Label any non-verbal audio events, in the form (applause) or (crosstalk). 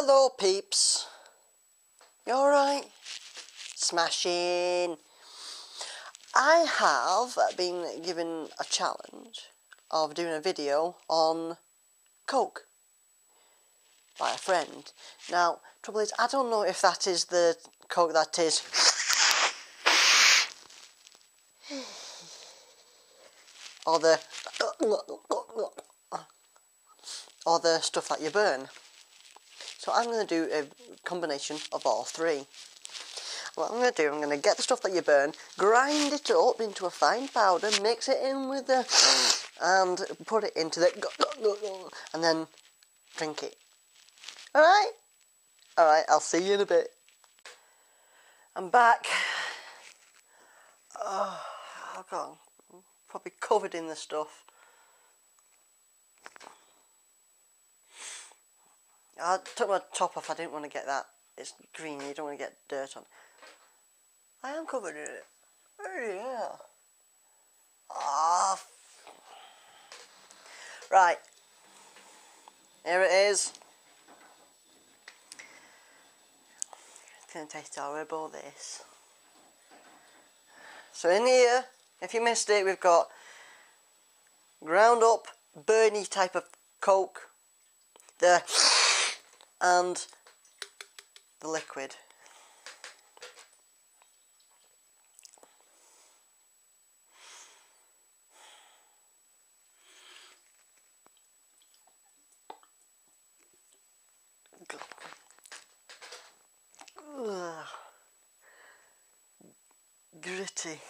Hello, peeps. You alright? Smashing. I have been given a challenge of doing a video on Coke by a friend. Now, trouble is, I don't know if that is the Coke that is. (sighs) or the. or the stuff that you burn. So I'm going to do a combination of all three. What I'm going to do, I'm going to get the stuff that you burn, grind it up into a fine powder, mix it in with the... and put it into the... and then drink it. Alright? Alright, I'll see you in a bit. I'm back. Oh, God. I'm probably covered in the stuff. I took my top off, I didn't want to get that. It's green, you don't want to get dirt on. I am covered in it. Oh yeah. Ah. Right. Here it is. It's going to taste horrible, this. So in here, if you missed it, we've got ground up, burny type of Coke. The and the liquid. Gritty.